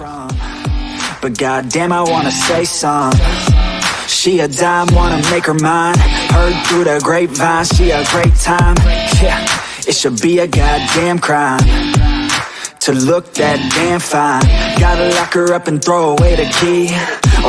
But goddamn, I wanna say some. She a dime, wanna make her mine. Heard through the grapevine, she a great time. Yeah, it should be a goddamn crime To look that damn fine. Gotta lock her up and throw away the key